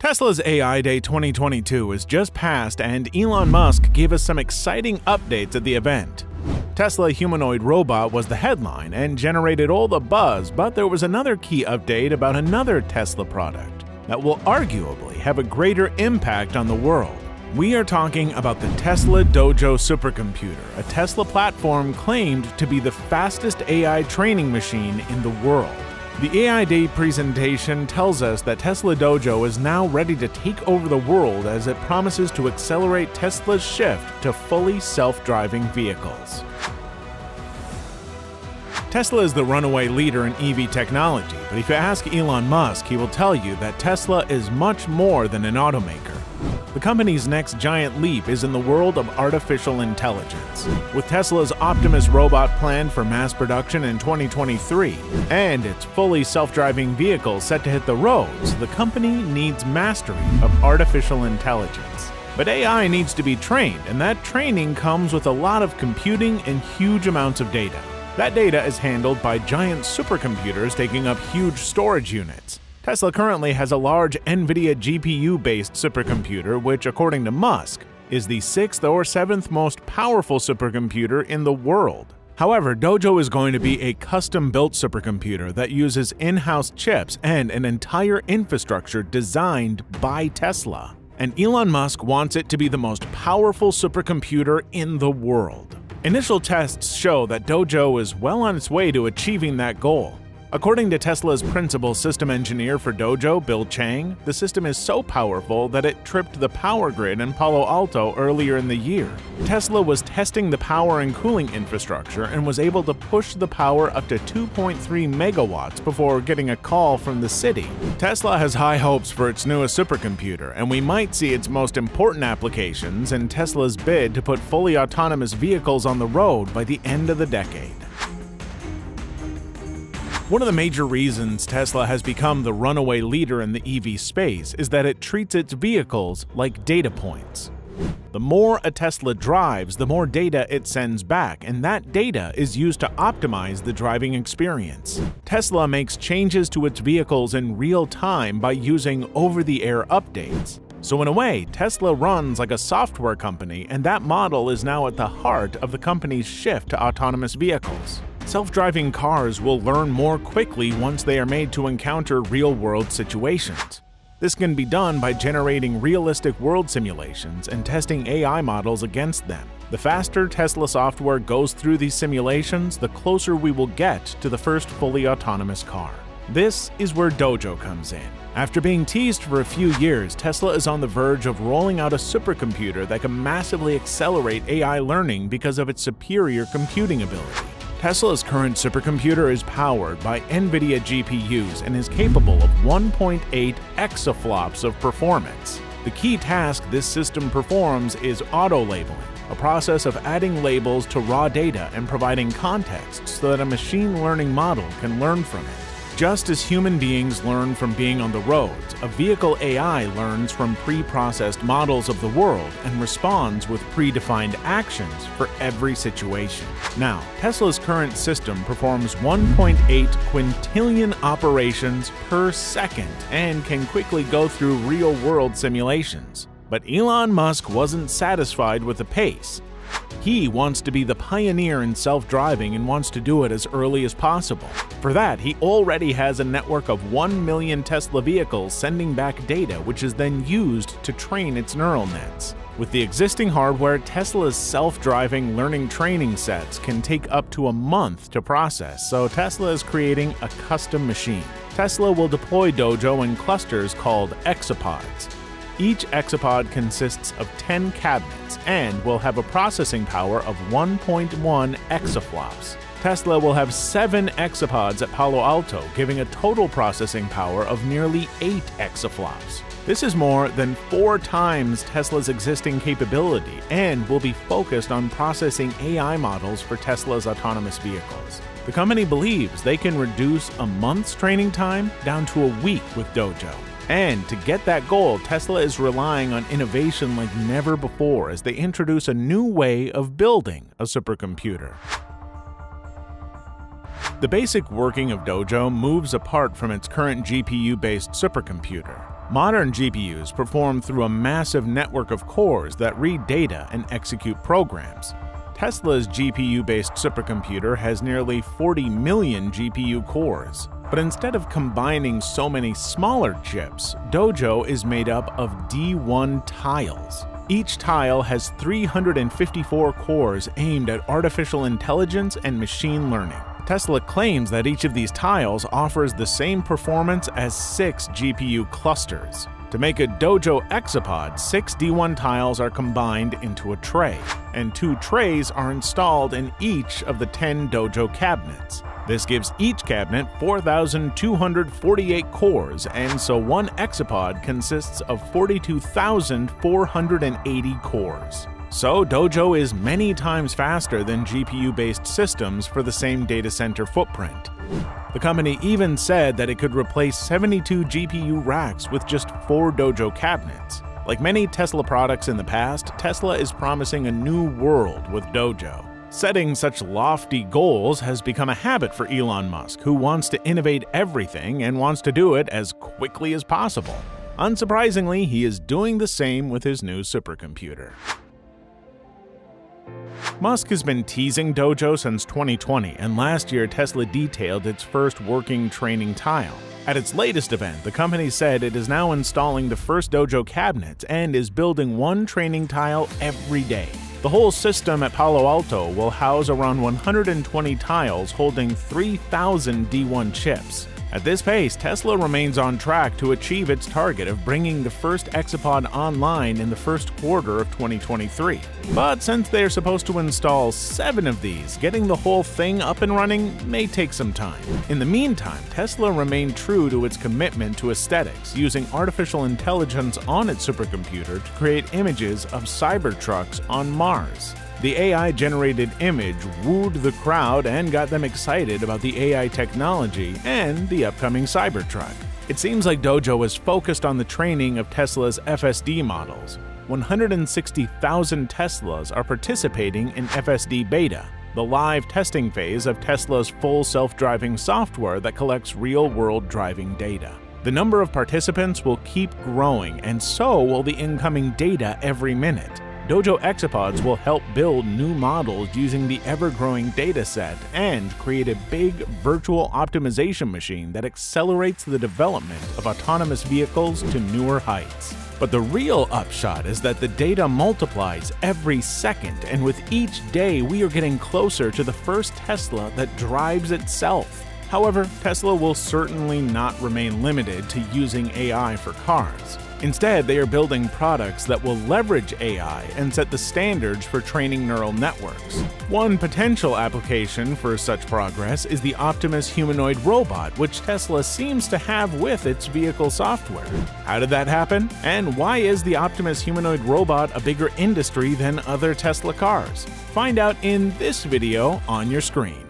Tesla's AI Day 2022 is just passed, and Elon Musk gave us some exciting updates at the event. Tesla humanoid robot was the headline and generated all the buzz, but there was another key update about another Tesla product that will arguably have a greater impact on the world. We are talking about the Tesla Dojo supercomputer, a Tesla platform claimed to be the fastest AI training machine in the world. The AI Day presentation tells us that Tesla Dojo is now ready to take over the world as it promises to accelerate Tesla's shift to fully self driving vehicles. Tesla is the runaway leader in EV technology, but if you ask Elon Musk, he will tell you that Tesla is much more than an automaker. The company's next giant leap is in the world of artificial intelligence. With Tesla's Optimus robot planned for mass production in 2023 and its fully self driving vehicle set to hit the roads, the company needs mastery of artificial intelligence. But AI needs to be trained, and that training comes with a lot of computing and huge amounts of data. That data is handled by giant supercomputers taking up huge storage units. Tesla currently has a large NVIDIA GPU based supercomputer, which, according to Musk, is the sixth or seventh most powerful supercomputer in the world. However, Dojo is going to be a custom built supercomputer that uses in house chips and an entire infrastructure designed by Tesla. And Elon Musk wants it to be the most powerful supercomputer in the world. Initial tests show that Dojo is well on its way to achieving that goal. According to Tesla's principal system engineer for Dojo, Bill Chang, the system is so powerful that it tripped the power grid in Palo Alto earlier in the year. Tesla was testing the power and cooling infrastructure and was able to push the power up to 2.3 megawatts before getting a call from the city. Tesla has high hopes for its newest supercomputer, and we might see its most important applications in Tesla's bid to put fully autonomous vehicles on the road by the end of the decade. One of the major reasons Tesla has become the runaway leader in the EV space is that it treats its vehicles like data points. The more a Tesla drives, the more data it sends back, and that data is used to optimize the driving experience. Tesla makes changes to its vehicles in real time by using over the air updates. So, in a way, Tesla runs like a software company, and that model is now at the heart of the company's shift to autonomous vehicles. Self-driving cars will learn more quickly once they are made to encounter real-world situations. This can be done by generating realistic world simulations and testing AI models against them. The faster Tesla software goes through these simulations, the closer we will get to the first fully autonomous car. This is where Dojo comes in. After being teased for a few years, Tesla is on the verge of rolling out a supercomputer that can massively accelerate AI learning because of its superior computing ability. Tesla's current supercomputer is powered by NVIDIA GPUs and is capable of 1.8 exaflops of performance. The key task this system performs is auto-labeling, a process of adding labels to raw data and providing context so that a machine learning model can learn from it. Just as human beings learn from being on the roads, a vehicle AI learns from pre processed models of the world and responds with predefined actions for every situation. Now, Tesla's current system performs 1.8 quintillion operations per second and can quickly go through real world simulations. But Elon Musk wasn't satisfied with the pace he wants to be the pioneer in self driving and wants to do it as early as possible. For that, he already has a network of 1 million Tesla vehicles sending back data, which is then used to train its neural nets. With the existing hardware, Tesla's self driving learning training sets can take up to a month to process, so Tesla is creating a custom machine. Tesla will deploy Dojo in clusters called exapods. Each exapod consists of 10 cabinets and will have a processing power of 1.1 exaflops. Tesla will have 7 exapods at Palo Alto, giving a total processing power of nearly 8 exaflops. This is more than four times Tesla's existing capability and will be focused on processing AI models for Tesla's autonomous vehicles. The company believes they can reduce a month's training time down to a week with Dojo. And to get that goal, Tesla is relying on innovation like never before as they introduce a new way of building a supercomputer. The basic working of Dojo moves apart from its current GPU based supercomputer. Modern GPUs perform through a massive network of cores that read data and execute programs. Tesla's GPU-based supercomputer has nearly 40 million GPU cores. But instead of combining so many smaller chips, Dojo is made up of D1 tiles. Each tile has 354 cores aimed at artificial intelligence and machine learning. Tesla claims that each of these tiles offers the same performance as six GPU clusters. To make a Dojo Exapod, six D1 tiles are combined into a tray, and two trays are installed in each of the 10 Dojo cabinets. This gives each cabinet 4,248 cores, and so one Exapod consists of 42,480 cores. So, Dojo is many times faster than GPU based systems for the same data center footprint. The company even said that it could replace 72 GPU racks with just 4 Dojo cabinets. Like many Tesla products in the past, Tesla is promising a new world with Dojo. Setting such lofty goals has become a habit for Elon Musk, who wants to innovate everything and wants to do it as quickly as possible. Unsurprisingly, he is doing the same with his new supercomputer. Musk has been teasing Dojo since 2020, and last year Tesla detailed its first working training tile. At its latest event, the company said it is now installing the first Dojo cabinets and is building one training tile every day. The whole system at Palo Alto will house around 120 tiles holding 3,000 D1 chips. At this pace, Tesla remains on track to achieve its target of bringing the first Exapod online in the first quarter of 2023. But since they are supposed to install seven of these, getting the whole thing up and running may take some time. In the meantime, Tesla remained true to its commitment to aesthetics, using artificial intelligence on its supercomputer to create images of Cybertrucks on Mars. The AI generated image wooed the crowd and got them excited about the AI technology and the upcoming Cybertruck. It seems like Dojo is focused on the training of Tesla's FSD models. 160,000 Teslas are participating in FSD beta, the live testing phase of Tesla's full self driving software that collects real world driving data. The number of participants will keep growing, and so will the incoming data every minute. Dojo Exapods will help build new models using the ever-growing dataset and create a big virtual optimization machine that accelerates the development of autonomous vehicles to newer heights. But the real upshot is that the data multiplies every second, and with each day we are getting closer to the first Tesla that drives itself. However, Tesla will certainly not remain limited to using AI for cars. Instead, they are building products that will leverage AI and set the standards for training neural networks. One potential application for such progress is the Optimus humanoid robot, which Tesla seems to have with its vehicle software. How did that happen? And why is the Optimus humanoid robot a bigger industry than other Tesla cars? Find out in this video on your screen.